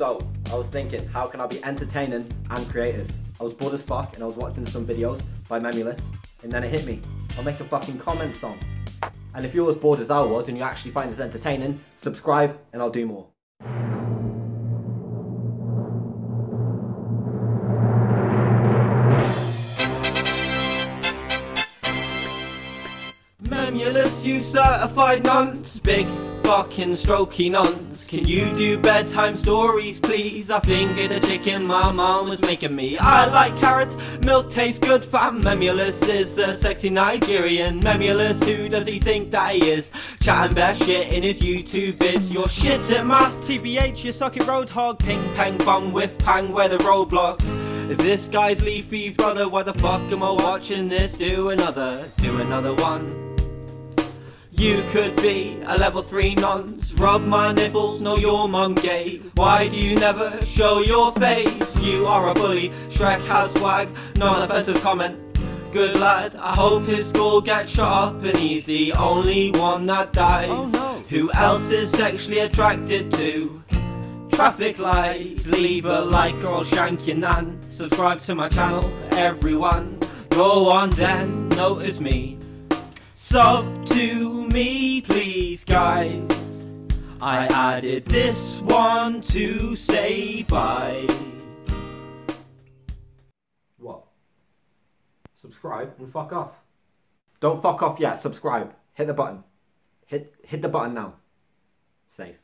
So, I was thinking, how can I be entertaining and creative? I was bored as fuck and I was watching some videos by Memeulous, and then it hit me. I'll make a fucking comment song. And if you're as bored as I was and you actually find this entertaining, subscribe and I'll do more. Memeulous, you certified nonce, big fucking strokey nuns. Can you do bedtime stories, please? I fingered the chicken my mom was making me. I like carrots, milk tastes good. Fam Memeulous is a sexy Nigerian. Memeulous, who does he think that he is? Chatting best shit in his YouTube vids. You're shit at math, TBH, you suck at roadhog. Ping pang bum with pang, where the roadblocks. Is this guy's leafy brother? Why the fuck am I watching this? Do another, do another one. You could be a level 3 nonce Rub my nipples, no you're mum gay Why do you never show your face? You are a bully, Shrek has swag Non-offensive comment. Good lad, I hope his skull gets shot up And he's the only one that dies. Oh, no. Who else is sexually attracted to? Traffic lights, leave a like or I'll shank your nan. Subscribe to my channel, everyone. Go on then, notice me Sub to me, please, guys. I added this one to say bye. What? Subscribe and fuck off. Don't fuck off yet, subscribe. Hit the button. Hit hit the button now. Safe.